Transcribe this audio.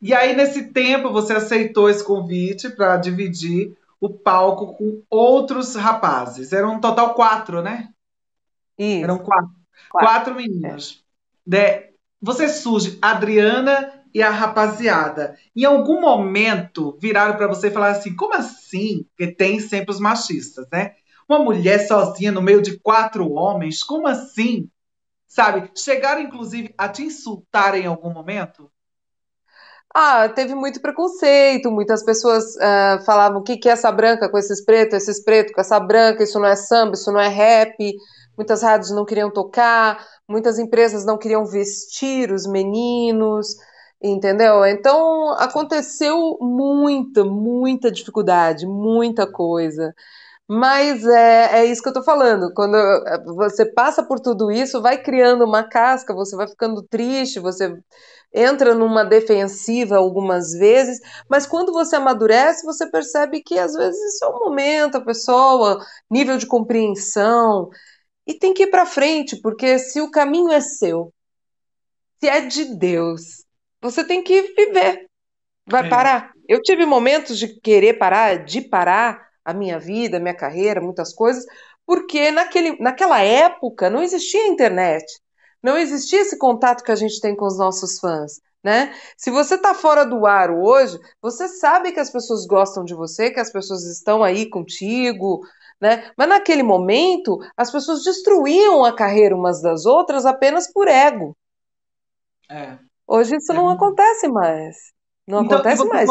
E aí, nesse tempo, você aceitou esse convite para dividir o palco com outros rapazes. Eram um total quatro, né? Isso. Eram quatro. Quatro. Quatro meninos. De- Você surge, Adriana e a rapaziada. Em algum momento viraram para você e falaram assim: como assim? Porque tem sempre os machistas, né? Uma mulher sozinha no meio de quatro homens, como assim? Sabe? Chegaram, inclusive, a te insultar em algum momento? Ah, teve muito preconceito, muitas pessoas ah, falavam o que que é essa branca com esses pretos, esses pretos com essa branca, isso não é samba, isso não é rap. Muitas rádios não queriam tocar, muitas empresas não queriam vestir os meninos, entendeu? Então aconteceu muita, muita dificuldade, muita coisa. Mas é, é isso que eu tô falando. Quando eh, você passa por tudo isso, vai criando uma casca, você vai ficando triste, você entra numa defensiva algumas vezes, mas quando você amadurece, você percebe que às vezes isso é um momento, a pessoa, nível de compreensão, e tem que ir para frente, porque se o caminho é seu, se é de Deus, você tem que viver. Vai É, parar. Eu tive momentos de querer parar, de parar a minha vida, a minha carreira, muitas coisas, porque naquele, naquela época não existia internet, não existia esse contato que a gente tem com os nossos fãs, né? Se você está fora do ar hoje, você sabe que as pessoas gostam de você, que as pessoas estão aí contigo, né? Mas naquele momento, as pessoas destruíam a carreira umas das outras apenas por ego. é. Hoje isso é não acontece mais. Não Então, acontece mais.